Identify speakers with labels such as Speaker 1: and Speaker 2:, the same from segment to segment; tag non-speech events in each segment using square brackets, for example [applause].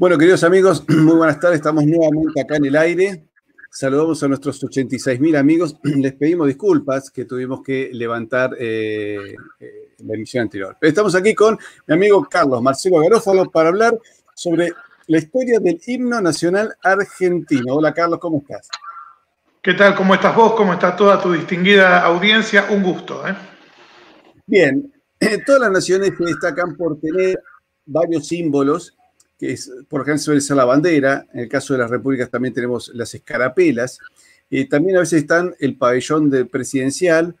Speaker 1: Bueno, queridos amigos, [clears throat] muy buenas tardes. Estamos nuevamente acá en el aire. Saludamos a nuestros 86 mil amigos. [clears throat] Les pedimos disculpas que tuvimos que levantar eh, eh, la emisión anterior. Estamos aquí con mi amigo Carlos Marcelo Garófalo para hablar sobre la historia del himno nacional argentino. Hola Carlos, ¿cómo estás?
Speaker 2: ¿Qué tal? ¿Cómo estás vos? ¿Cómo está toda tu distinguida audiencia? Un gusto. ¿eh?
Speaker 1: Bien, [clears throat] todas las naciones se destacan por tener varios símbolos que es, por ejemplo, suele ser la bandera, en el caso de las repúblicas también tenemos las escarapelas, eh, también a veces están el pabellón presidencial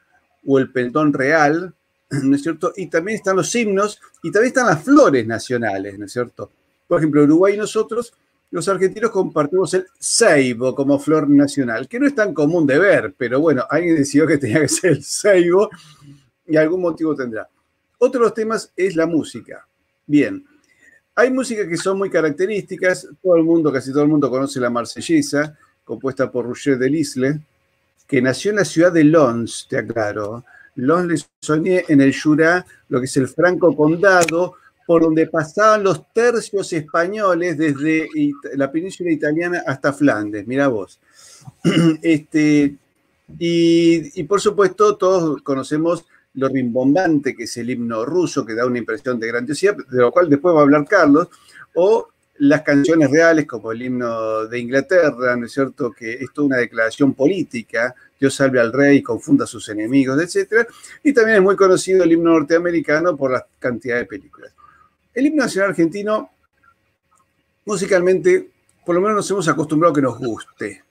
Speaker 1: o el pendón real, [clears throat] ¿no es cierto? Y también están los himnos y también están las flores nacionales, ¿no es cierto? Por ejemplo, Uruguay y nosotros, los argentinos compartimos el ceibo como flor nacional, que no es tan común de ver, pero bueno, alguien decidió que tenía que ser el ceibo y algún motivo tendrá. Otro de los temas es la música. Bien, hay músicas que son muy características, todo el mundo, casi todo el mundo conoce la marsellesa, compuesta por Roger Delisle, que nació en la ciudad de Lons, te aclaro. Lons le soñé en el Jura, lo que es el Franco Condado, por donde pasaban los tercios españoles desde la península italiana hasta Flandes, mira vos. [clears throat] Este, y por supuesto, todos conocemos lo rimbombante que es el himno ruso, que da una impresión de grandiosidad, de lo cual después va a hablar Carlos, o las canciones reales como el himno de Inglaterra, ¿no es cierto?, que es toda una declaración política, Dios salve al rey, confunda a sus enemigos, etc. Y también es muy conocido el himno norteamericano por la cantidad de películas. El himno nacional argentino, musicalmente, por lo menos nos hemos acostumbrado a que nos guste.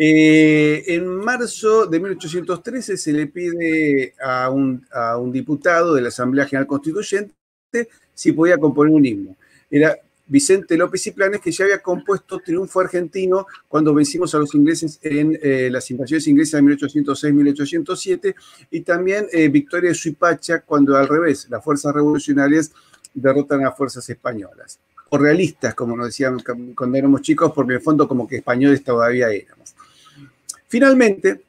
Speaker 1: Eh, en marzo de 1813 se le pide a un, diputado de la Asamblea General Constituyente si podía componer un himno. Era Vicente López y Planes, que ya había compuesto Triunfo Argentino cuando vencimos a los ingleses en eh, las invasiones inglesas de 1806-1807, y también eh, Victoria de Suipacha cuando al revés, las fuerzas revolucionarias derrotan a las fuerzas españolas. O realistas, como nos decían cuando éramos chicos, porque en el fondo como que españoles todavía éramos. Finalmente,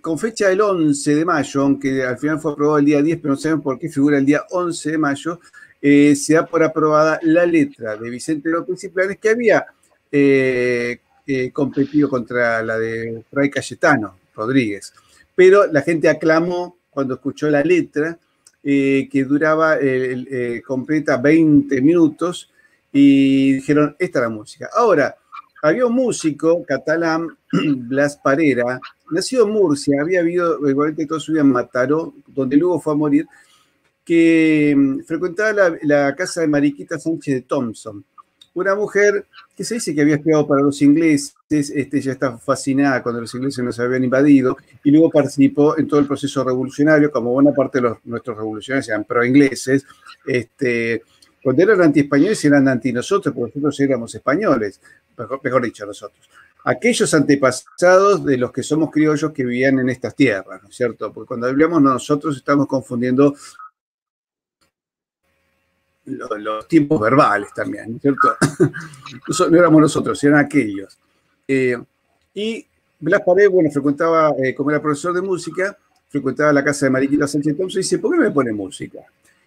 Speaker 1: con fecha del 11 de mayo, aunque al final fue aprobado el día 10, pero no sabemos por qué figura el día 11 de mayo, eh, se da por aprobada la letra de Vicente López y Planes, que había eh, eh, competido contra la de Fray Cayetano Rodríguez. Pero la gente aclamó cuando escuchó la letra, que duraba completa 20 minutos, y dijeron, esta es la música. Ahora, había un músico catalán, [clears throat] Blas Parera, nacido en Murcia, había vivido igualmente toda su vida en Mataró, donde luego fue a morir, que mm, frecuentaba la, casa de Mariquita Sánchez de Thompson, una mujer que se dice que había estudiado para los ingleses, este, ya está fascinada cuando los ingleses nos habían invadido, y luego participó en todo el proceso revolucionario, como buena parte de los, nuestros revolucionarios eran pro-ingleses, este, cuando eran anti-españoles eran anti-nosotros, porque nosotros éramos españoles, mejor, dicho, nosotros. Aquellos antepasados de los que somos criollos que vivían en estas tierras, ¿no es cierto? Porque cuando hablamos nosotros estamos confundiendo los, tiempos verbales también, ¿no es cierto? [laughs] no éramos nosotros, eran aquellos. Eh, y Blas Paredes, bueno, frecuentaba, eh, como era profesor de música, frecuentaba la casa de Mariquita Sánchez Thompson y dice, ¿por qué me pone música?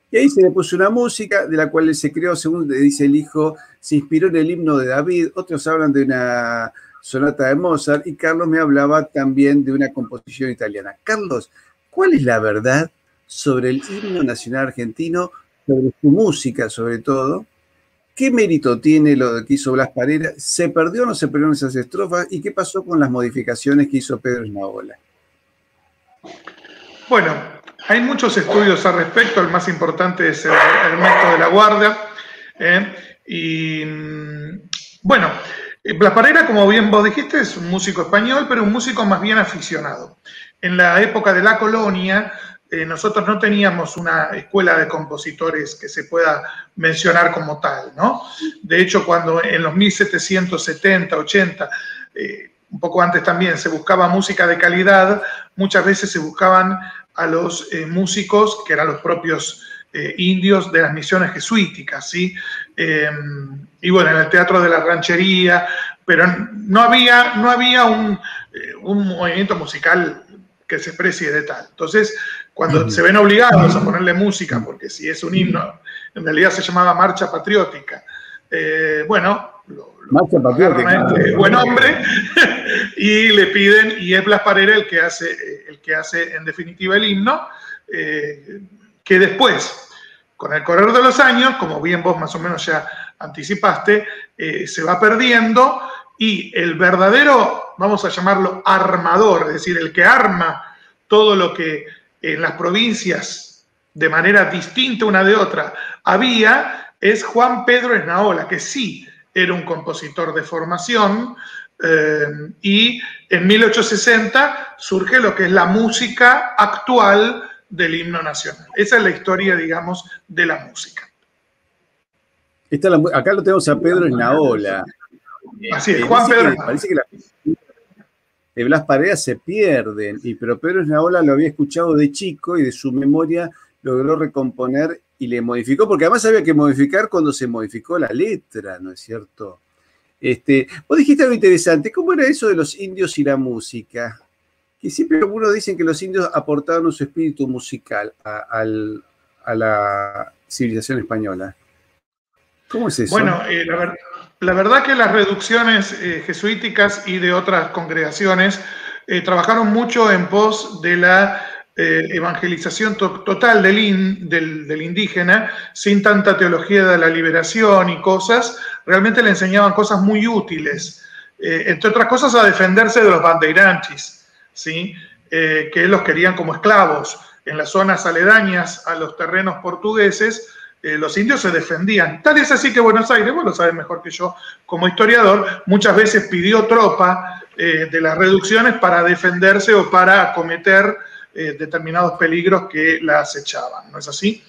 Speaker 1: Y ahí se le puso una música de la cual él se creó, según dice el hijo, se inspiró en el himno de David, otros hablan de una sonata de Mozart y Carlos me hablaba también de una composición italiana. Carlos, ¿cuál es la verdad sobre el himno nacional argentino, sobre su música sobre todo? ¿Qué mérito tiene lo que hizo Blas Parera? ¿Se perdió o no se perdieron esas estrofas? ¿Y qué pasó con las modificaciones que hizo Pedro Esnaola?
Speaker 2: Bueno, hay muchos estudios al respecto, el más importante es el Ernesto de la Guardia. ¿eh? y mm, bueno, Blas Parera, como bien vos dijiste, es un músico español, pero un músico más bien aficionado. En la época de la colonia, eh, nosotros no teníamos una escuela de compositores que se pueda mencionar como tal, ¿no? De hecho, cuando en los 1770, 80, eh, un poco antes también se buscaba música de calidad, muchas veces se buscaban a los eh, músicos que eran los propios eh, indios de las misiones jesuíticas, ¿sí? Eh, y bueno, en el Teatro de la Ranchería, pero no había, no había un, un movimiento musical que se precie de tal. Entonces, cuando se ven obligados a ponerle música, porque si es un himno, en realidad se llamaba Marcha Patriótica. Eh, bueno. Este buen hombre, [laughs] y le piden, y es Blas Parera el que hace, el que hace en definitiva el himno, eh, que después, con el correr de los años, como bien vos más o menos ya anticipaste, eh, se va perdiendo y el verdadero, vamos a llamarlo armador, es decir, el que arma todo lo que en las provincias de manera distinta una de otra había, es Juan Pedro Esnaola, que sí era un compositor de formación, eh, y en 1860 surge lo que es la música actual del himno nacional. Esa es la historia, digamos, de la música.
Speaker 1: acá lo tenemos a Pedro Esnaola.
Speaker 2: Así es, eh, Juan Pedro.
Speaker 1: parece que la, de Blas Paredes se pierden, y pero Pedro Esnaola lo había escuchado de chico y de su memoria logró recomponer y le modificó, porque además había que modificar cuando se modificó la letra, ¿no es cierto? Este, vos dijiste algo interesante, ¿cómo era eso de los indios y la música? Que siempre algunos dicen que los indios aportaron su espíritu musical a, la civilización española.
Speaker 2: ¿Cómo es eso? Bueno, eh, la, verdad que las reducciones eh, jesuíticas y de otras congregaciones eh, trabajaron mucho en pos de la evangelización total del, indígena, sin tanta teología de la liberación y cosas, realmente le enseñaban cosas muy útiles, entre otras cosas a defenderse de los bandeirantes, ¿sí? que los querían como esclavos en las zonas aledañas a los terrenos portugueses, eh, los indios se defendían. Tal es así que Buenos Aires, vos lo sabes mejor que yo como historiador, muchas veces pidió tropa eh, de las reducciones para defenderse o para acometer eh, determinados peligros que la acechaban, ¿no es así?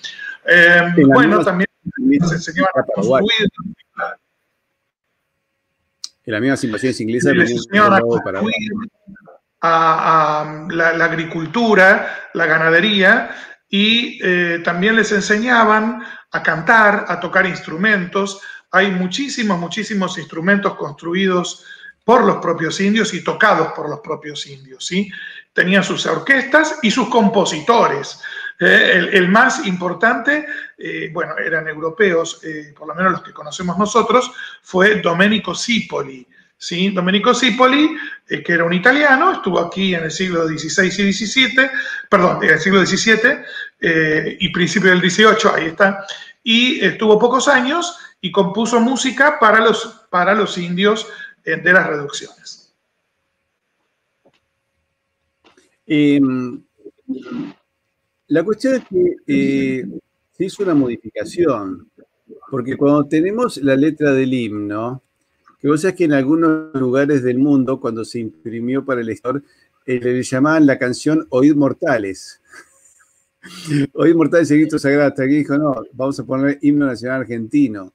Speaker 2: bueno, también se enseñaban a construir.
Speaker 1: En las mismas invasiones inglesas
Speaker 2: a, a la, la, agricultura, la ganadería, y también les enseñaban a cantar, a tocar instrumentos. Hay muchísimos, muchísimos instrumentos construidos por los propios indios y tocados por los propios indios. ¿sí? Tenían sus orquestas y sus compositores. Eh, el, más importante, eh, bueno, eran europeos, eh, por lo menos los que conocemos nosotros, fue Domenico Cipoli. ¿sí? Domenico Cipoli, que era un italiano, estuvo aquí en el siglo XVI y XVII, perdón, en el siglo XVII, y principio del 18, ahí está, y estuvo pocos años y compuso música para los, para los indios de las reducciones.
Speaker 1: Em, la cuestión es que eh, se hizo una modificación, porque cuando tenemos la letra del himno, que vos sabés que en algunos lugares del mundo, cuando se imprimió para el lector, le llamaban la canción Oíd Mortales. [laughs] Hoy Mortal y Grito Sagrado, hasta aquí dijo, no, vamos a poner himno nacional argentino.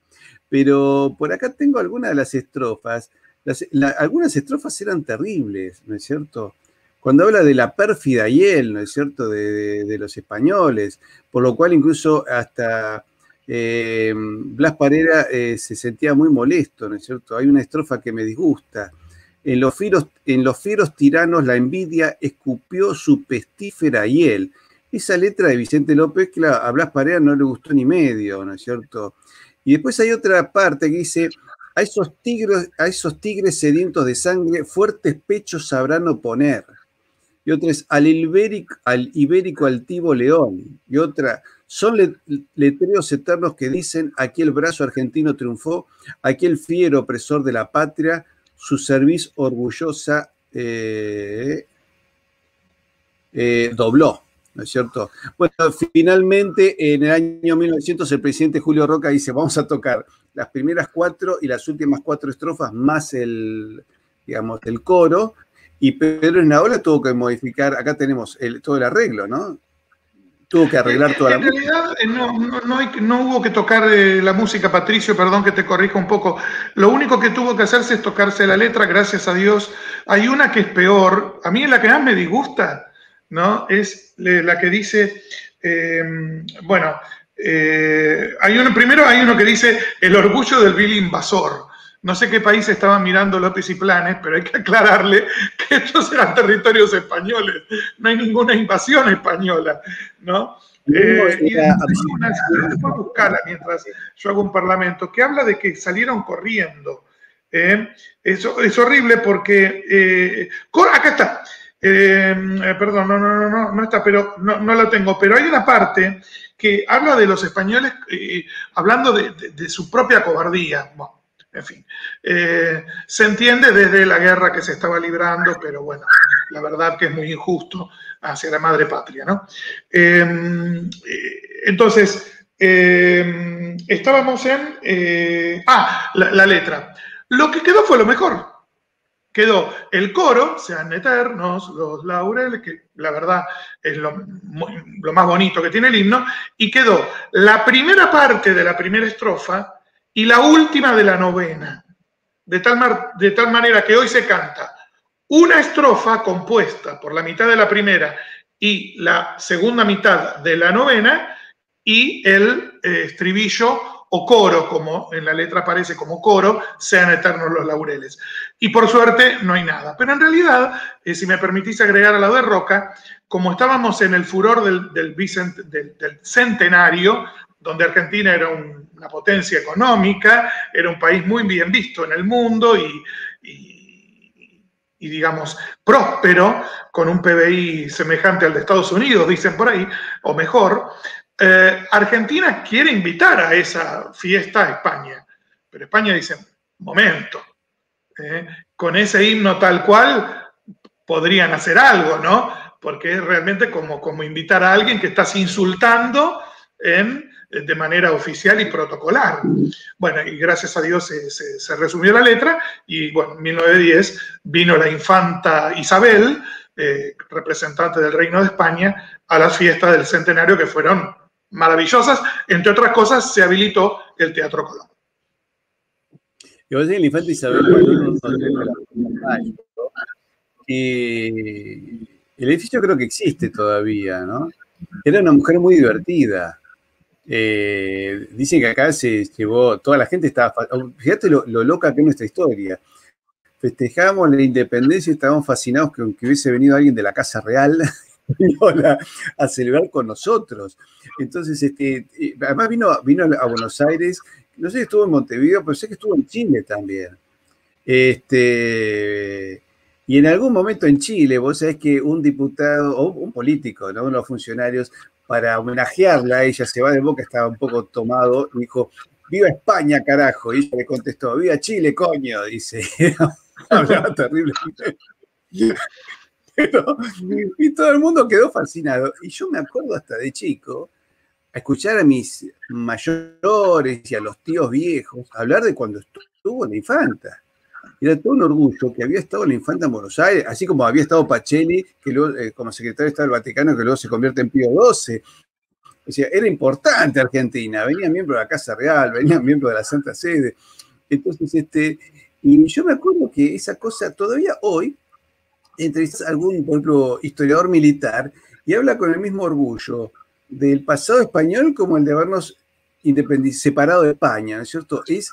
Speaker 1: Pero por acá tengo algunas de las estrofas. algunas estrofas eran terribles, ¿no es cierto? Cuando habla de la pérfida hiel, ¿no es cierto?, de, los españoles, por lo cual incluso hasta eh, Blas Parera eh, se sentía muy molesto, ¿no es cierto? Hay una estrofa que me disgusta. En los, fieros, tiranos la envidia escupió su pestífera hiel esa letra de Vicente López, que a Blas Pareja no le gustó ni medio, ¿no es cierto? Y después hay otra parte que dice, a esos tigres, a esos tigres sedientos de sangre, fuertes pechos sabrán oponer. Y otra es, al ibérico, al ibérico altivo león. Y otra, son letreos eternos que dicen, aquí el brazo argentino triunfó, aquí el fiero opresor de la patria, su servicio orgullosa eh, eh, dobló. ¿no es cierto? Bueno, finalmente en el año 1900 el presidente Julio Roca dice, vamos a tocar las primeras cuatro y las últimas cuatro estrofas más el, digamos, el coro, y Pedro Esnaola tuvo que modificar, acá tenemos el, todo el arreglo, ¿no? Tuvo que arreglar toda
Speaker 2: la música. En realidad eh, no, hubo que tocar eh, la música, Patricio, perdón que te corrija un poco. Lo único que tuvo que hacerse es tocarse la letra, gracias a Dios. Hay una que es peor, a mí es la que más me disgusta, ¿no? Es la que dice, em, bueno, eh, hay uno, primero hay uno que dice el orgullo del vil invasor, no sé qué país estaban mirando López y Planes, pero hay que aclararle que estos eran territorios españoles, no hay ninguna invasión española, ¿no? Eh, y una, buscarla mientras yo hago un parlamento, que habla de que salieron corriendo. ¿eh? Eso es horrible porque. Eh, acá está. perdón, no, no, no, no, no está, pero no, no lo tengo. Pero hay una parte que habla de los españoles hablando de, su propia cobardía. Bueno, en fin, se entiende desde la guerra que se estaba librando, pero bueno, la verdad que es muy injusto hacia la madre patria, ¿no? Em, eh, entonces, em, estábamos en... Eh, ah, la, letra. Lo que quedó fue lo mejor. Quedó el coro, sean eternos los laureles, que la verdad es lo, más bonito que tiene el himno, y quedó la primera parte de la primera estrofa y la última de la novena. De tal, de tal manera que hoy se canta una estrofa compuesta por la mitad de la primera y la segunda mitad de la novena y el eh, estribillo o coro, como en la letra aparece como coro, sean eternos los laureles. Y por suerte no hay nada. Pero en realidad, eh, si me permitís agregar a la de Roca, como estábamos en el furor del, del centenario, donde Argentina era una potencia económica, era un país muy bien visto en el mundo y, digamos, próspero, con un PBI semejante al de Estados Unidos, dicen por ahí, o mejor, eh, Argentina quiere invitar a esa fiesta a España. Pero España dice, momento, eh, con ese himno tal cual podrían hacer algo, ¿no? Porque es realmente como, como invitar a alguien que estás insultando en de manera oficial y protocolar. Bueno, y gracias a Dios se, resumió la letra y bueno, en 1910 vino la infanta Isabel, eh, representante del Reino de España, a las fiestas del centenario que fueron maravillosas. Entre otras cosas, se habilitó el Teatro Colón.
Speaker 1: Y vos la infanta Isabel el edificio creo que existe todavía, ¿no? Era una mujer muy divertida. Eh, dicen que acá se llevó, toda la gente estaba, fíjate lo, loca que es nuestra historia. Festejamos la independencia y estábamos fascinados que hubiese venido alguien de la Casa Real [laughs] a celebrar con nosotros. Entonces, este, además vino, vino a Buenos Aires, no sé si estuvo en Montevideo, pero sé que estuvo en Chile también. Este, y en algún momento en Chile, vos sabés que un diputado o un político, ¿no? unos funcionarios, para homenajearla ella, se va de boca, estaba un poco tomado, y dijo, viva España, carajo. Y ella le contestó, viva Chile, coño, dice. [laughs] Hablaba terriblemente. y todo el mundo quedó fascinado. Y yo me acuerdo hasta de chico, a escuchar a mis mayores y a los tíos viejos hablar de cuando estuvo la infanta era todo un orgullo que había estado la infanta en Buenos Aires, así como había estado Pacelli, que eh, como secretario de Estado del Vaticano, que luego se convierte en Pío XII. O sea, era importante Argentina, venía miembro de la Casa Real, venía miembro de la Santa Sede. Entonces, este, y yo me acuerdo que esa cosa todavía hoy, entrevistas algún, ejemplo, historiador militar y habla con el mismo orgullo del pasado español como el de habernos separado de España, ¿no es cierto? Es,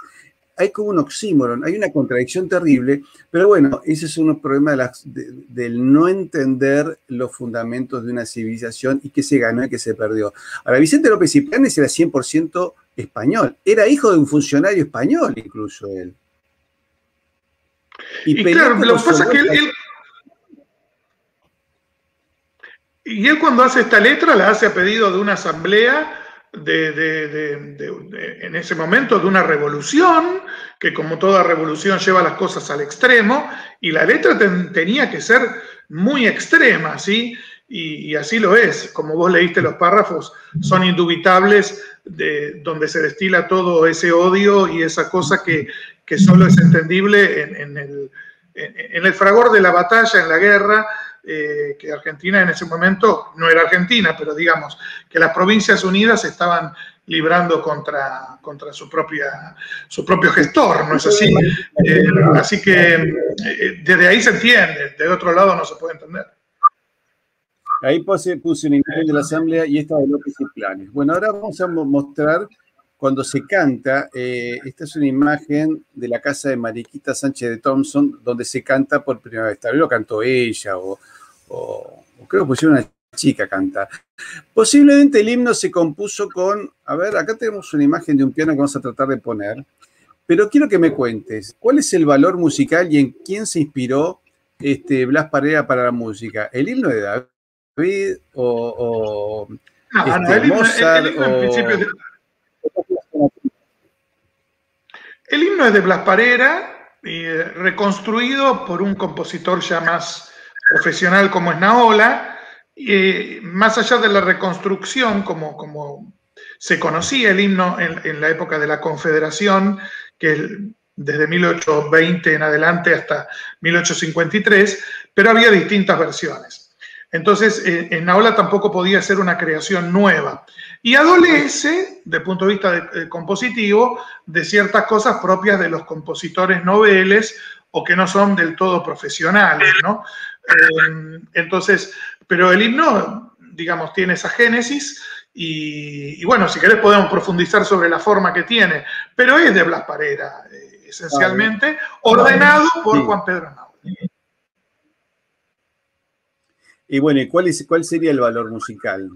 Speaker 1: hay como un oxímoron, hay una contradicción terrible, pero bueno, ese es un problema del no entender los fundamentos de una civilización y que se ganó y que se perdió. Ahora, Vicente López y Planes era 100% español, era hijo de un funcionario español incluso él.
Speaker 2: Y, claro, lo que pasa es que él, y él cuando hace esta letra la hace a pedido de una asamblea de, en ese momento de una revolución, que como toda revolución lleva las cosas al extremo, y la letra tenía que ser muy extrema, ¿sí? Y, así lo es, como vos leíste los párrafos, son indubitables de donde se destila todo ese odio y esa cosa que, solo es entendible en, el, en el fragor de la batalla, en la guerra, eh, que Argentina en ese momento no era Argentina, pero digamos que las Provincias Unidas estaban librando contra, contra su, propia, su propio gestor, ¿no es así? Eh, así que eh, desde ahí se entiende, de otro lado no se puede entender.
Speaker 1: Ahí puse, puse una imagen de la Asamblea y esta de López y Planes. Bueno, ahora vamos a mostrar cuando se canta, eh, esta es una imagen de la casa de Mariquita Sánchez de Thompson, donde se canta por primera vez. Tal vez lo cantó ella o, creo que pusieron una chica a cantar. Posiblemente el himno se compuso con, a ver, acá tenemos una imagen de un piano que vamos a tratar de poner, pero quiero que me cuentes, ¿cuál es el valor musical y en quién se inspiró este, Blas Pareja para la música? ¿El himno de David o,
Speaker 2: este, Mozart? o... El himno es de Blas Parera, eh, reconstruido por un compositor ya más profesional como es Naola. más allá de la reconstrucción, como, como se conocía el himno en, la época de la Confederación, que es desde 1820 en adelante hasta 1853, pero había distintas versiones. Entonces, eh, en Naola tampoco podía ser una creación nueva y adolece, desde punto de vista de, compositivo, de ciertas cosas propias de los compositores noveles o que no son del todo profesionales, ¿no? Eh, entonces, pero el himno, digamos, tiene esa génesis y, bueno, si querés podemos profundizar sobre la forma que tiene, pero es de Blas Parera, eh, esencialmente, ordenado por Juan Pedro Nau.
Speaker 1: Y bueno, ¿y cuál, es, cuál sería el valor musical?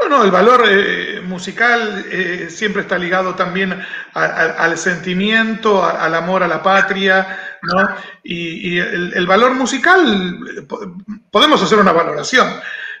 Speaker 2: No, no, el valor eh, musical eh, siempre está ligado también al sentimiento, al amor a la patria, ¿no? Y, el, valor musical, podemos hacer una valoración,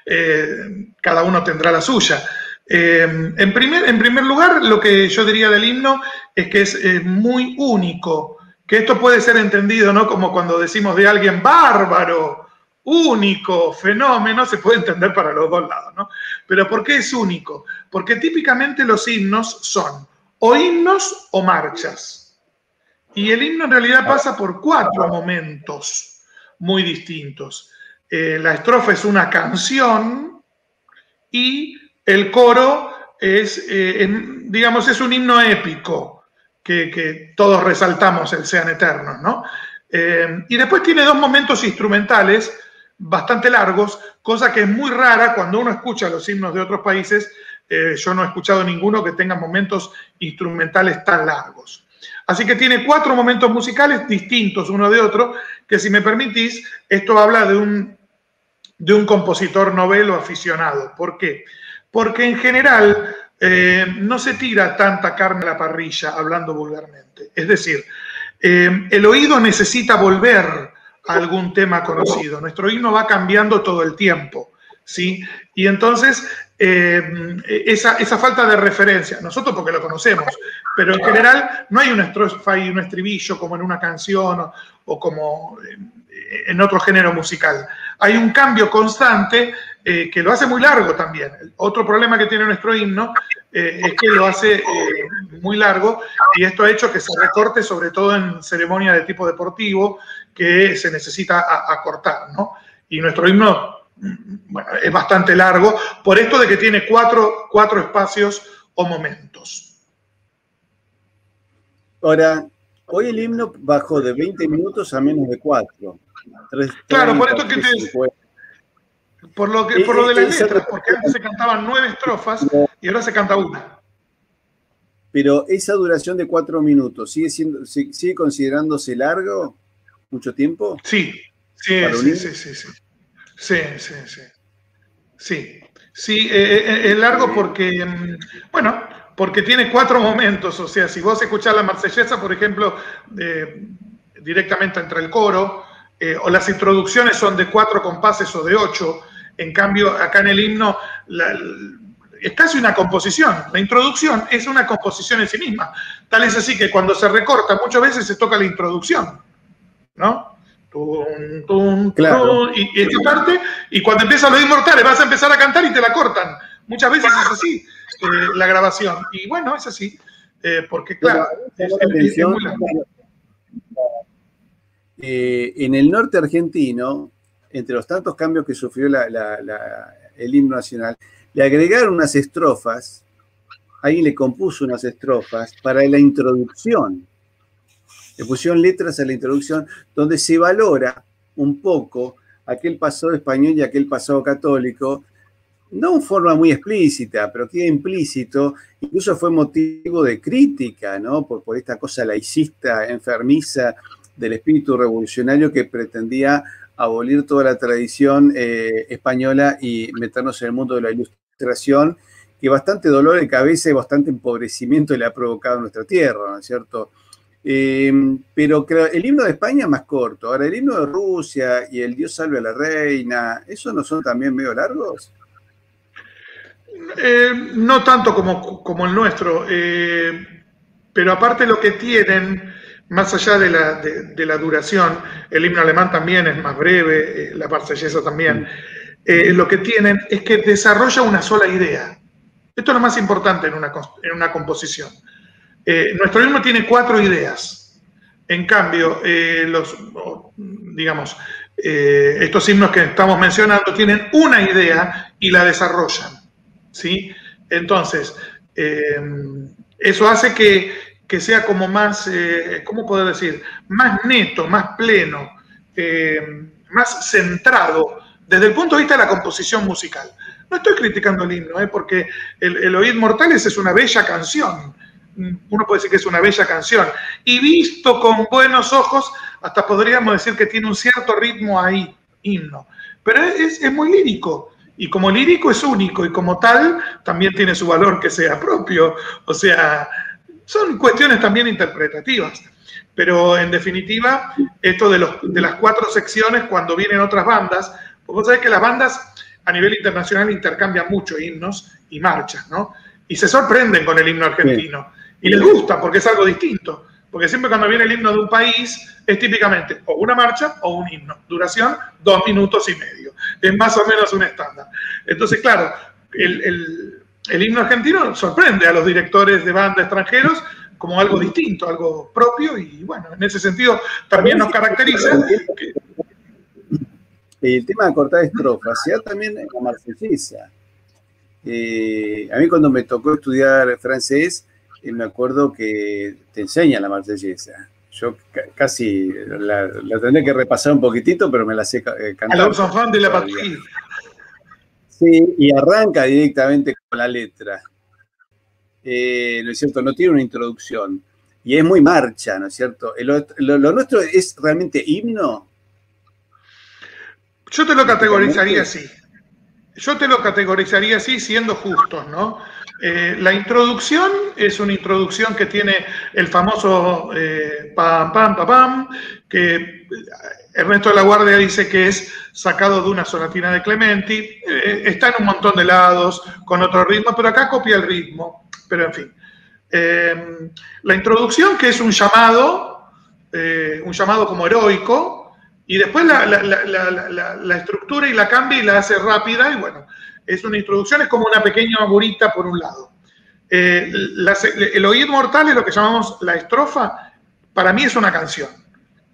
Speaker 2: eh, cada uno tendrá la suya. en, primer, en primer lugar, lo que yo diría del himno es que es muy único, que esto puede ser entendido, ¿no? Como cuando decimos de alguien bárbaro, único fenómeno, se puede entender para los dos lados, ¿no? Pero ¿por qué es único? Porque típicamente los himnos son o himnos o marchas. Y el himno en realidad pasa por cuatro momentos muy distintos. Eh, la estrofa es una canción y el coro es, eh, digamos, es un himno épico que, todos resaltamos el Sean Eternos, ¿no? Eh, y después tiene dos momentos instrumentales bastante largos, cosa que es muy rara cuando uno escucha los himnos de otros países. Eh, yo no he escuchado ninguno que tenga momentos instrumentales tan largos. Así que tiene cuatro momentos musicales distintos uno de otro, que si me permitís, esto habla de un, de un compositor novelo aficionado. ¿Por qué? Porque en general eh, no se tira tanta carne a la parrilla, hablando vulgarmente. Es decir, eh, el oído necesita volver algún tema conocido. Nuestro himno va cambiando todo el tiempo, ¿sí? Y entonces, eh, esa, falta de referencia, nosotros porque lo conocemos, pero en general no hay una estrofa y un estribillo como en una canción o, como en otro género musical. Hay un cambio constante eh, que lo hace muy largo también. Otro problema que tiene nuestro himno eh, es que lo hace muy largo y esto ha hecho que se recorte sobre todo en ceremonia de tipo deportivo que se necesita acortar, ¿no? Y nuestro himno, bueno, es bastante largo, por esto de que tiene cuatro, cuatro espacios o momentos.
Speaker 1: Ahora, hoy el himno bajó de 20 minutos a menos de 4.
Speaker 2: claro, por esto que te... Por lo, que, por lo de las letras, porque antes se cantaban nueve estrofas y ahora se canta una.
Speaker 1: Pero esa duración de cuatro minutos, ¿sigue, siendo, sigue considerándose largo? mucho tiempo?
Speaker 2: Sí, sí, sí, sí, sí, sí. Sí, sí, sí. Sí, sí eh, eh, eh, es largo porque, mm, bueno, porque tiene cuatro momentos. O sea, si vos escuchás la marsellesa, por ejemplo, directamente entre el coro, o las introducciones son de cuatro compases o de ocho, en cambio, acá en el himno es casi una composición. La introducción es una composición en sí misma. Tal es así que cuando se recorta, muchas veces se toca la introducción. ¿no? y, esta parte, y cuando empiezan los inmortales vas a empezar a cantar y te la cortan. Muchas veces es así eh, la grabación. Y bueno, es así, eh, porque claro,
Speaker 1: eh, en el norte argentino, entre los tantos cambios que sufrió el himno nacional, le agregaron unas estrofas, alguien le compuso unas estrofas para la introducción le pusieron letras a la introducción donde se valora un poco aquel pasado español y aquel pasado católico no en forma muy explícita, pero queda implícito, incluso fue motivo de crítica, ¿no? Por, por esta cosa laicista, enfermiza del espíritu revolucionario que pretendía abolir toda la tradición eh, española y meternos en el mundo de la ilustración, que bastante dolor de cabeza y bastante empobrecimiento le ha provocado a nuestra tierra, ¿no es cierto? Eh, pero creo, el himno de España es más corto. Ahora, el himno de Rusia y el Dios salve a la reina, ¿esos no son también medio largos?
Speaker 2: Eh, no tanto como, como el nuestro, pero aparte lo que tienen más allá de la, de, la, duración, el himno alemán también es más breve, eh, la marsellesa también, eh, lo que tienen es que desarrolla una sola idea. Esto es lo más importante en una, en una composición. Eh, nuestro himno tiene cuatro ideas. En cambio, los, digamos, estos himnos que estamos mencionando tienen una idea y la desarrollan. ¿sí? Entonces, eso hace que, que sea como más, eh, ¿cómo puedo decir? Más neto, más pleno, eh, más centrado desde el punto de vista de la composición musical. No estoy criticando el himno, eh, porque el, el Oíd Mortales es una bella canción. Uno puede decir que es una bella canción. Y visto con buenos ojos, hasta podríamos decir que tiene un cierto ritmo ahí, himno. Pero es, es muy lírico. Y como lírico es único y como tal también tiene su valor que sea propio. O sea, son cuestiones también interpretativas. Pero en definitiva, esto de, los, de las cuatro secciones, cuando vienen otras bandas, vos sabés que las bandas a nivel internacional intercambian mucho himnos y marchas, ¿no? Y se sorprenden con el himno argentino. Y les gusta porque es algo distinto. Porque siempre cuando viene el himno de un país es típicamente o una marcha o un himno. Duración, dos minutos y medio. Es más o menos un estándar. Entonces, claro, el, el himno argentino sorprende a los directores de banda extranjeros como algo distinto, algo propio y bueno, en ese sentido también nos caracteriza.
Speaker 1: El tema de cortar estrofas se da también en la marsellesa. Eh, a mí cuando me tocó estudiar francés, eh, me acuerdo que te enseña la marsellesa. Yo casi la, la, tendré que repasar un poquitito, pero me la sé eh, cantar.
Speaker 2: A de la patria.
Speaker 1: Sí, y arranca directamente con la letra. Eh, ¿No es cierto? No tiene una introducción. Y es muy marcha, ¿no es cierto? Lo, nuestro es realmente himno.
Speaker 2: Yo te lo categorizaría así. Yo te lo categorizaría así siendo justos, ¿no? Eh, la introducción es una introducción que tiene el famoso eh, pam, pam, pam, pam, que Ernesto de la Guardia dice que es sacado de una sonatina de Clementi, eh, está en un montón de lados, con otro ritmo, pero acá copia el ritmo, pero en fin. La introducción, que es un llamado, un llamado como heroico, y después la, estructura y la cambia y la hace rápida, y bueno, es una introducción, es como una pequeña burita por un lado. el oído mortal es lo que llamamos la estrofa, para mí es una canción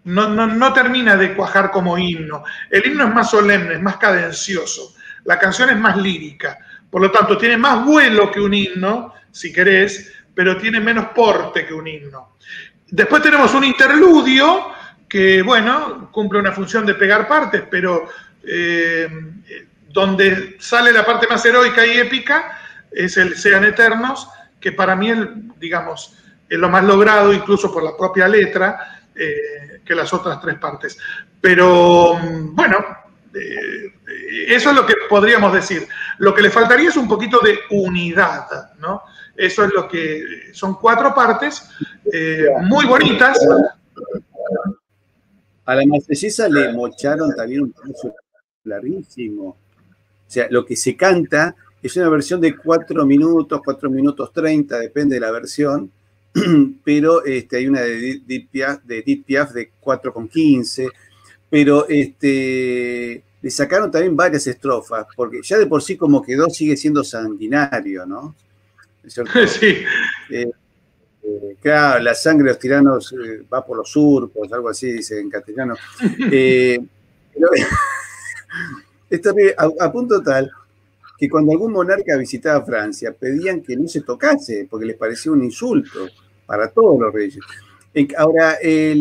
Speaker 2: no, no, termina de cuajar como himno. El himno es más solemne, es más cadencioso. La canción es más lírica. Por lo tanto, tiene más vuelo que un himno, si querés, pero tiene menos porte que un himno. Después tenemos un interludio que, bueno, cumple una función de pegar partes, pero eh, donde sale la parte más heroica y épica es el Sean Eternos, que para mí, digamos, es lo más logrado, incluso por la propia letra, eh, que las otras tres partes. Pero bueno, eh, eso es lo que podríamos decir. Lo que le faltaría es un poquito de unidad, ¿no? Eso es lo que son cuatro partes eh, muy bonitas.
Speaker 1: A la marsellesa le mocharon también un trozo larguísimo. O sea, lo que se canta es una versión de cuatro minutos, cuatro minutos treinta, depende de la versión [clears throat] pero este, hay una de Edith Piaf de, Edith Piaf de 4,15, pero este, le sacaron también varias estrofas, porque ya de por sí como quedó sigue siendo sanguinario, ¿no? [laughs]
Speaker 2: Sí.
Speaker 1: Eh, eh, claro, la sangre de los tiranos eh, va por los surcos, algo así dice en castellano. [laughs] esto a, punto tal que cuando algún monarca visitaba Francia pedían que no se tocase porque les parecía un insulto para todos los reyes. Ahora, eh,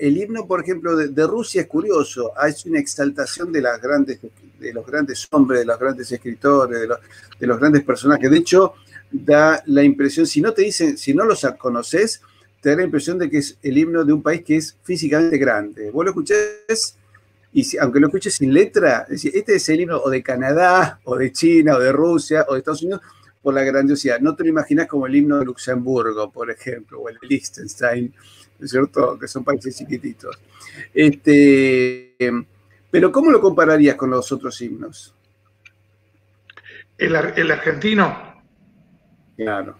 Speaker 1: el himno, por ejemplo, de, Rusia es curioso. Hay una exaltación de, de los grandes hombres, de los grandes escritores, de los, grandes personajes. De hecho, da la impresión, si no te dicen, si no los conoces, te da la impresión de que es el himno de un país que es físicamente grande. Vos lo escuchás y aunque lo escuches sin letra, este es el himno o de Canadá, o de China, o de Rusia, o de Estados Unidos, por la grandiosidad. No te lo imaginas como el himno de Luxemburgo, por ejemplo, o el Liechtenstein, ¿no es cierto? Que son países chiquititos. Este, pero ¿cómo lo compararías con los otros himnos?
Speaker 2: El, argentino.
Speaker 1: Claro.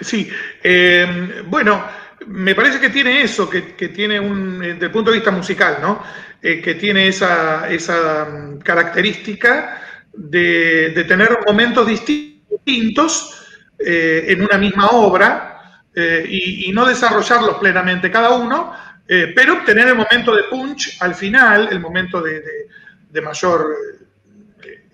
Speaker 2: Sí, eh, bueno, me parece que tiene eso, que, tiene un, eh, desde el punto de vista musical, ¿no? Eh, que tiene esa, esa mm, característica de, tener momentos distintos en una misma obra y, no desarrollarlos plenamente cada uno, pero obtener el momento de punch al final, el momento de, mayor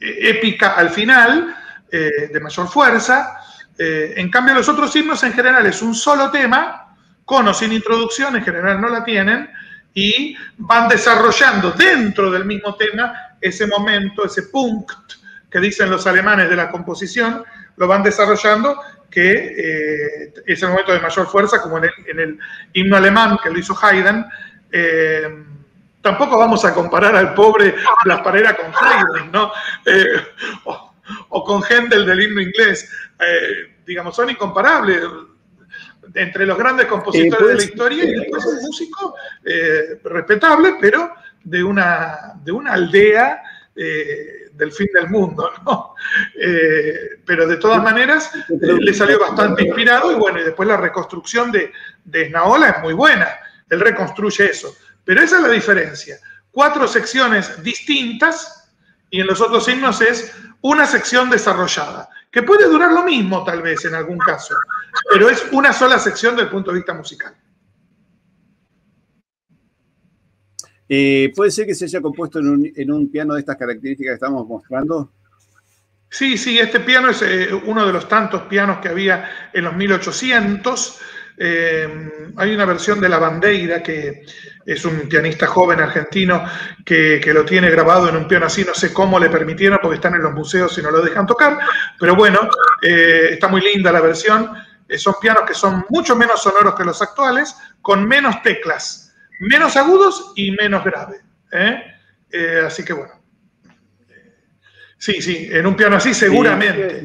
Speaker 2: épica al final, de mayor fuerza. En cambio, los otros himnos en general es un solo tema, con o sin introducción, en general no la tienen, y van desarrollando dentro del mismo tema ese momento, ese punkt que dicen los alemanes de la composición, lo van desarrollando, que eh, es el momento de mayor fuerza, como en el, himno alemán que lo hizo Haydn. Eh, tampoco vamos a comparar al pobre Blas Parera con Haydn, ¿no? Eh, o, con Händel del himno inglés. Digamos, son incomparables entre los grandes compositores de la historia y después un músico respetable, pero de una, de una aldea del fin del mundo, [laughs] ¿no? Eh, pero de todas maneras eh, le salió bastante inspirado y bueno, y después la reconstrucción de, de Esnaola es muy buena, él reconstruye eso. Pero esa es la diferencia. Cuatro secciones distintas y en los otros himnos es una sección desarrollada, que puede durar lo mismo tal vez en algún caso, pero es una sola sección desde el punto de vista musical.
Speaker 1: Eh, ¿Puede ser que se haya compuesto en un, piano de estas características que estamos mostrando?
Speaker 2: Sí, sí, este piano es eh, uno de los tantos pianos que había en los 1800. Eh, hay una versión de La Bandeira, que es un pianista joven argentino que, lo tiene grabado en un piano así, no sé cómo le permitieron porque están en los museos y no lo dejan tocar, pero bueno, está muy linda la versión. son pianos que son mucho menos sonoros que los actuales, con menos teclas menos agudos y menos graves. ¿eh? Eh, así que bueno. Sí, sí, en un piano así seguramente.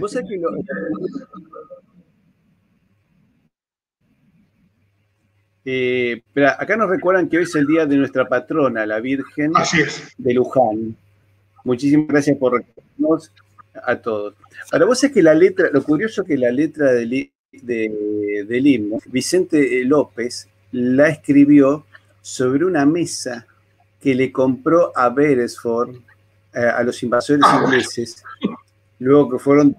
Speaker 1: Eh, pero acá nos recuerdan que hoy es el día de nuestra patrona, la Virgen de Luján. Muchísimas gracias por recordarnos a todos. Ahora, vos sabés que la letra, lo curioso es que la letra del, del himno, Vicente López la escribió sobre una mesa que le compró a Beresford, eh, a los invasores ah, ingleses, luego que fueron.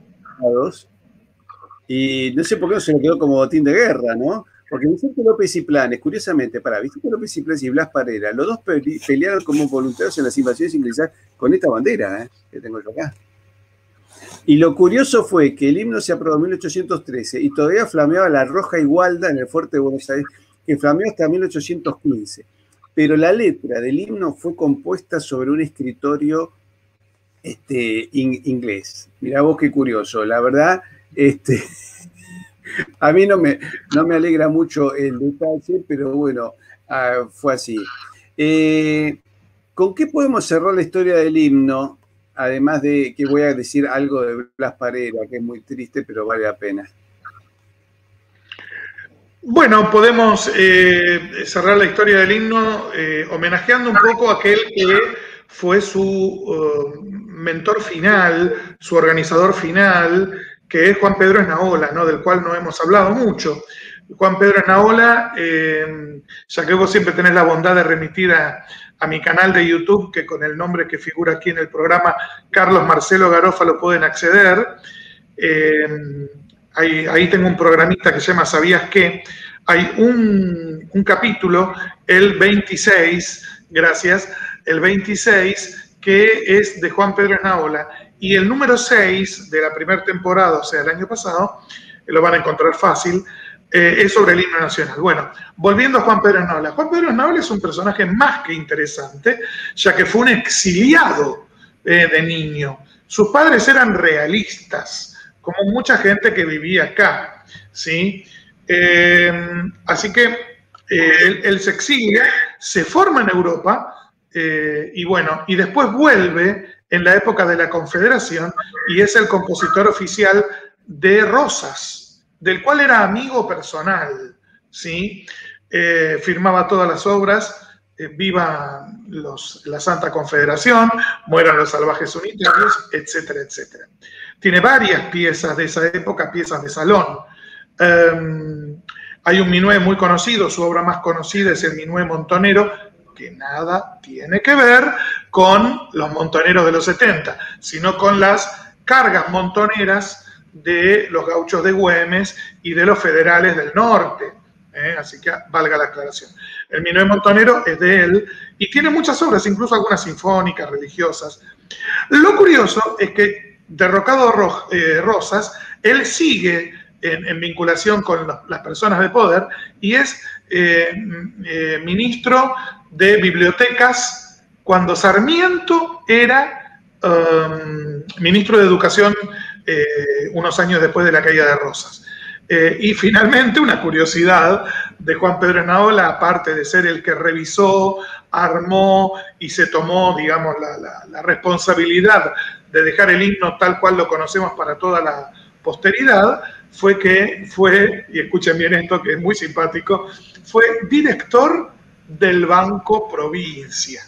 Speaker 1: Y no sé por qué no se lo quedó como botín de guerra, ¿no? Porque Vicente López y Planes, curiosamente, para Vicente López y Planes y Blas Parera, los dos pelearon como voluntarios en las invasiones inglesas con esta bandera ¿eh? que tengo yo acá. Y lo curioso fue que el himno se aprobó en 1813 y todavía flameaba la roja igualda en el fuerte de Buenos Aires que flameó hasta 1815. Pero la letra del himno fue compuesta sobre un escritorio este, inglés. Mirá vos qué curioso. La verdad, este, [laughs] a mí no me, no me alegra mucho el detalle, pero bueno, ah, fue así. Eh, ¿Con qué podemos cerrar la historia del himno? Además de que voy a decir algo de Blas Parera, que es muy triste, pero vale la pena.
Speaker 2: Bueno, podemos eh, cerrar la historia del himno eh, homenajeando un poco a aquel que fue su mentor final, su organizador final, que es Juan Pedro Esnaola, ¿no? del cual no hemos hablado mucho. Juan Pedro Esnaola, eh, ya que vos siempre tenés la bondad de remitir a, mi canal de YouTube, que con el nombre que figura aquí en el programa, Carlos Marcelo Garofa, lo pueden acceder ahí, tengo un programista que se llama ¿Sabías qué? Hay un, capítulo, el 26, gracias, el 26, que es de Juan Pedro Esnaola, y el número 6 de la primera temporada, o sea, el año pasado, lo van a encontrar fácil, eh, es sobre el himno nacional. Bueno, volviendo a Juan Pedro Esnaola. Juan Pedro Esnaola es un personaje más que interesante, ya que fue un exiliado eh, de niño. Sus padres eran realistas, como mucha gente que vivía acá, ¿sí? así que él, se exilia, se forma en Europa, y bueno, y después vuelve en la época de la Confederación y es el compositor oficial de Rosas, del cual era amigo personal, ¿sí? Eh, firmaba todas las obras, eh, viva la Santa Confederación, mueran los salvajes unitarios, etcétera, etcétera. Tiene varias piezas de esa época, piezas de salón. Em, hay un minué muy conocido, su obra más conocida es el minué montonero, que nada tiene que ver con los montoneros de los 70, sino con las cargas montoneras de los gauchos de Güemes y de los federales del norte. ¿eh? Así que valga la aclaración. El Minué Montonero es de él y tiene muchas obras, incluso algunas sinfónicas, religiosas. Lo curioso es que derrocado eh, Rosas, él sigue en, vinculación con las personas de poder y es eh, ministro de bibliotecas cuando Sarmiento era um, ministro de Educación eh, unos años después de la caída de Rosas. Eh, y finalmente, una curiosidad de Juan Pedro Enaola, aparte de ser el que revisó, armó y se tomó, digamos, la, responsabilidad de dejar el himno tal cual lo conocemos para toda la posteridad, fue que fue, y escuchen bien esto que es muy simpático, fue director del Banco Provincia.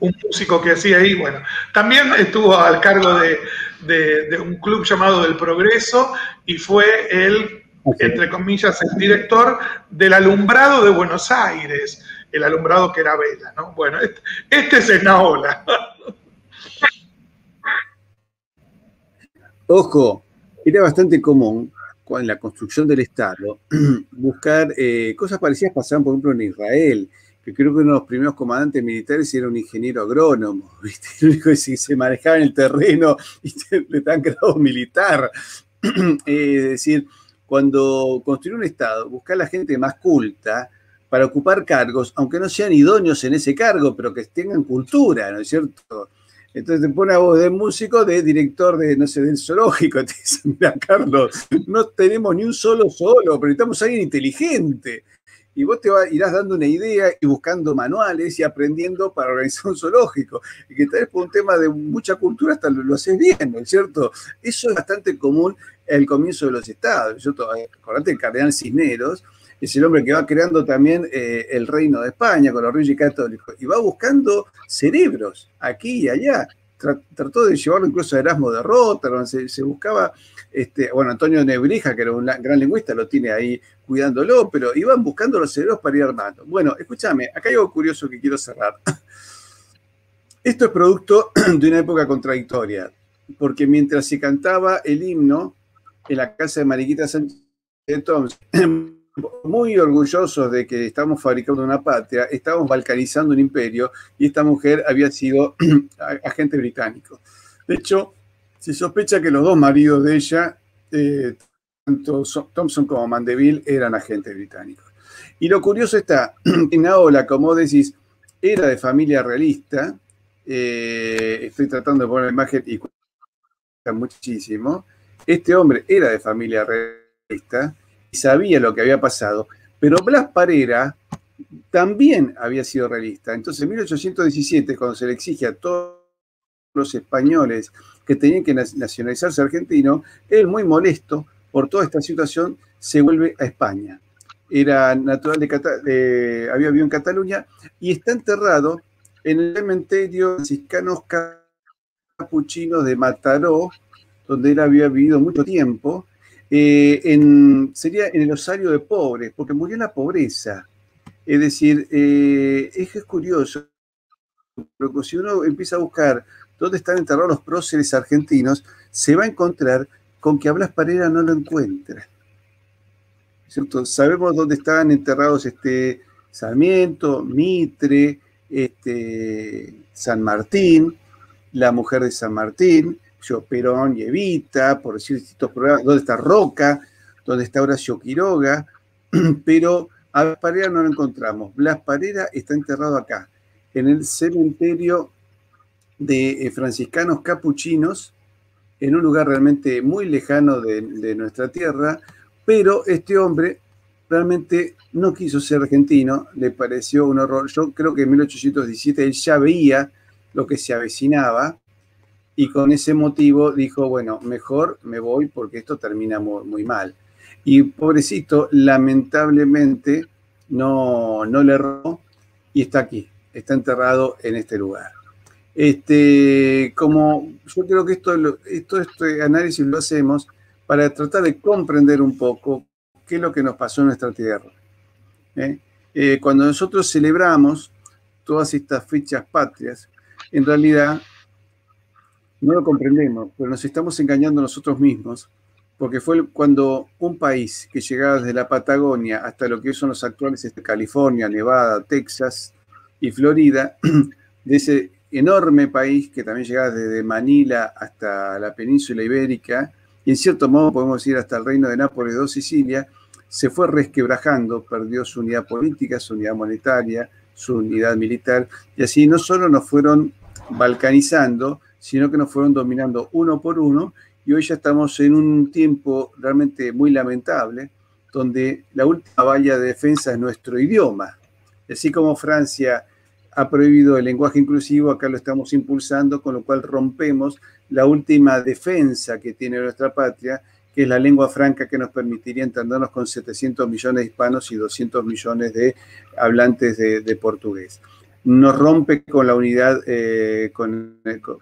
Speaker 2: Un músico que hacía ahí, bueno, también estuvo al cargo de, un club llamado Del Progreso y fue el, entre comillas, el director del alumbrado de Buenos Aires, el alumbrado que era vela, ¿no? Bueno, este, este es Esnaola.
Speaker 1: Ojo, era bastante común en la construcción del Estado, [clears throat] buscar eh, cosas parecidas pasaban, por ejemplo, en Israel, que creo que uno de los primeros comandantes militares era un ingeniero agrónomo, [laughs] ¿viste? el único que se manejaba en el terreno y le dan grado militar. [clears throat] es decir, cuando construir un Estado, buscar a la gente más culta para ocupar cargos, aunque no sean idóneos en ese cargo, pero que tengan cultura, ¿no es cierto? Entonces te pone a voz de músico, de director de, no sé, del zoológico. [laughs] Te dice, mira, Carlos, no tenemos ni un solo solo, pero necesitamos a alguien inteligente. Y vos te irás dando una idea y buscando manuales y aprendiendo para organizar un zoológico. Y que tal vez por un tema de mucha cultura hasta lo, haces bien, ¿no es cierto? Eso es bastante común el comienzo de los estados. Yo, acordate el cardenal Cisneros, es el hombre que va creando también eh, el reino de España con los reyes católicos y va buscando cerebros aquí y allá. Trató de llevarlo incluso a Erasmo de Rotterdam, se, buscaba, este, bueno, Antonio Nebrija, que era un gran lingüista, lo tiene ahí cuidándolo, pero iban buscando los cerebros para ir armando. Bueno, escúchame, acá hay algo curioso que quiero cerrar. [clears throat] Esto es producto [clears throat] de una época contradictoria, porque mientras se cantaba el himno en la casa de Mariquita Sánchez de Thompson, [clears throat] muy orgullosos de que estamos fabricando una patria, estamos balcanizando un imperio y esta mujer había sido [clears throat] agente británico. De hecho, se sospecha que los dos maridos de ella, eh, tanto Thompson como Mandeville, eran agentes británicos. Y lo curioso está, [clears throat] en Naola, como decís, era de familia realista, eh, estoy tratando de poner la imagen y muchísimo, este hombre era de familia realista, sabía lo que había pasado, pero Blas Parera también había sido realista. Entonces, en 1817, cuando se le exige a todos los españoles que tenían que nacionalizarse argentino, él muy molesto por toda esta situación, se vuelve a España. Era natural de, había vivido en Cataluña y está enterrado en el cementerio franciscanos capuchinos de Mataró, donde él había vivido mucho tiempo, eh, sería en el osario de pobres, porque murió en la pobreza. Es decir, eh, es, curioso, porque si uno empieza a buscar dónde están enterrados los próceres argentinos, se va a encontrar con que Blas Parera no lo encuentra. Sabemos dónde estaban enterrados este Sarmiento, Mitre, este, San Martín, la mujer de San Martín, yo, Perón y por decir distintos programas, dónde está Roca, donde está Horacio Quiroga, [clears throat] pero a Blas Parera no lo encontramos. Blas Parera está enterrado acá, en el cementerio de eh, franciscanos capuchinos, en un lugar realmente muy lejano de, de nuestra tierra, pero este hombre realmente no quiso ser argentino, le pareció un horror. Yo creo que en 1817 él ya veía lo que se avecinaba y con ese motivo dijo, bueno, mejor me voy porque esto termina muy, mal. Y pobrecito, lamentablemente no, no le erró y está aquí, está enterrado en este lugar. Este, como yo creo que esto, esto, este análisis lo hacemos para tratar de comprender un poco qué es lo que nos pasó en nuestra tierra. ¿eh? Eh, cuando nosotros celebramos todas estas fechas patrias, en realidad no lo comprendemos, pero nos estamos engañando nosotros mismos, porque fue cuando un país que llegaba desde la Patagonia hasta lo que son los actuales este, California, Nevada, Texas y Florida, [clears throat] de ese enorme país que también llegaba desde Manila hasta la península ibérica, y en cierto modo podemos ir hasta el reino de Nápoles o Sicilia, se fue resquebrajando, perdió su unidad política, su unidad monetaria, su unidad militar, y así no solo nos fueron balcanizando, sino que nos fueron dominando uno por uno y hoy ya estamos en un tiempo realmente muy lamentable, donde la última valla de defensa es nuestro idioma. Así como Francia ha prohibido el lenguaje inclusivo, acá lo estamos impulsando, con lo cual rompemos la última defensa que tiene nuestra patria, que es la lengua franca que nos permitiría entendernos con 700 millones de hispanos y 200 millones de hablantes de, de portugués nos rompe con la unidad, eh, con,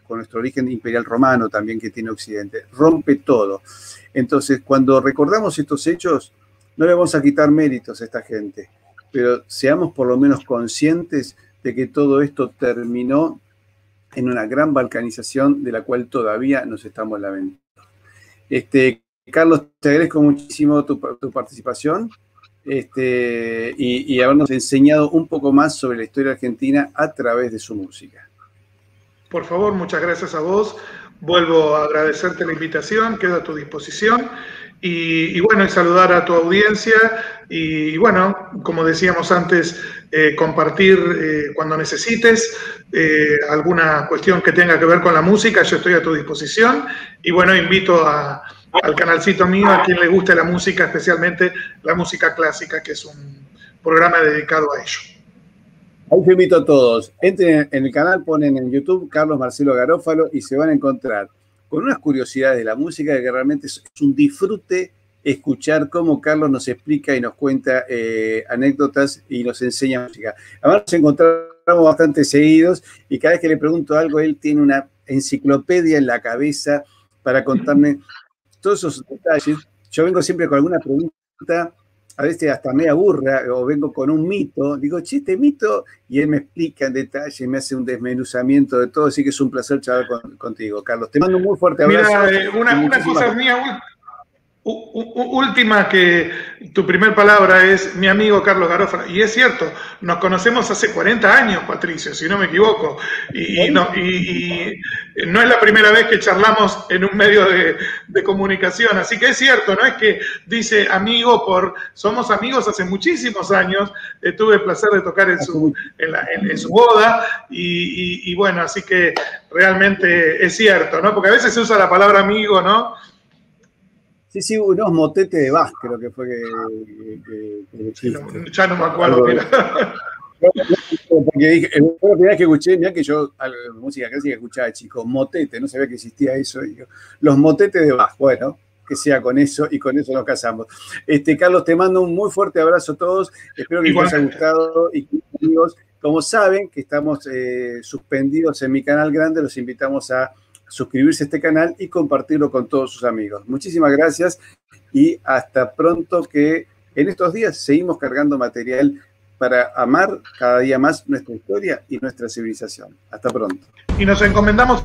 Speaker 1: nuestro origen imperial romano también que tiene Occidente, rompe todo. Entonces, cuando recordamos estos hechos, no le vamos a quitar méritos a esta gente, pero seamos por lo menos conscientes de que todo esto terminó en una gran balcanización de la cual todavía nos estamos lamentando. Este, Carlos, te agradezco muchísimo tu participación este, y, habernos enseñado un poco más sobre la historia argentina a través de su música.
Speaker 2: Por favor, muchas gracias a vos. Vuelvo a agradecerte la invitación, quedo a tu disposición. Y, bueno, y saludar a tu audiencia y, bueno, como decíamos antes, eh, compartir eh, cuando necesites eh, alguna cuestión que tenga que ver con la música, yo estoy a tu disposición y bueno, invito a, al canalcito mío, a quien le guste la música, especialmente la música clásica, que es un programa dedicado a ello.
Speaker 1: Ahí te invito a todos. Entren en el canal, ponen en YouTube Carlos Marcelo Garófalo y se van a encontrar con unas curiosidades de la música que realmente es un disfrute escuchar cómo Carlos nos explica y nos cuenta eh, anécdotas y nos enseña música. Además nos encontramos bastante seguidos y cada vez que le pregunto algo, él tiene una enciclopedia en la cabeza para contarme todos esos detalles. Yo vengo siempre con alguna pregunta, a veces hasta me aburra, o vengo con un mito, digo, chiste, mito, y él me explica en detalle, me hace un desmenuzamiento de todo, así que es un placer charlar contigo, Carlos. Te mando un muy fuerte abrazo.
Speaker 2: Mira, eh, una, una cosa mía, Última que tu primer palabra es mi amigo Carlos Garófalo. Y es cierto, nos conocemos hace 40 años, Patricio, si no me equivoco. Y, no, y, no es la primera vez que charlamos en un medio de, comunicación. Así que es cierto, no es que dice amigo por... Somos amigos hace muchísimos años. tuve el placer de tocar en su, en su boda. Y, bueno, así que realmente es cierto, ¿no? Porque a veces se usa la palabra amigo, ¿no?
Speaker 1: Sí, sí, unos motetes de Bach, creo que fue que.
Speaker 2: ya no me acuerdo.
Speaker 1: Porque dije, la primera vez que escuché, mira que yo música clásica escuchaba chicos, motete, no sabía que existía eso. los motetes de Bach, bueno, que sea con eso y con eso nos casamos. Este, Carlos, te mando un muy fuerte abrazo a todos. Espero que les haya gustado y amigos, como saben que estamos eh, suspendidos en mi canal grande, los invitamos a suscribirse a este canal y compartirlo con todos sus amigos. Muchísimas gracias y hasta pronto que en estos días seguimos cargando material para amar cada día más nuestra historia y nuestra civilización. Hasta pronto.
Speaker 2: Y nos encomendamos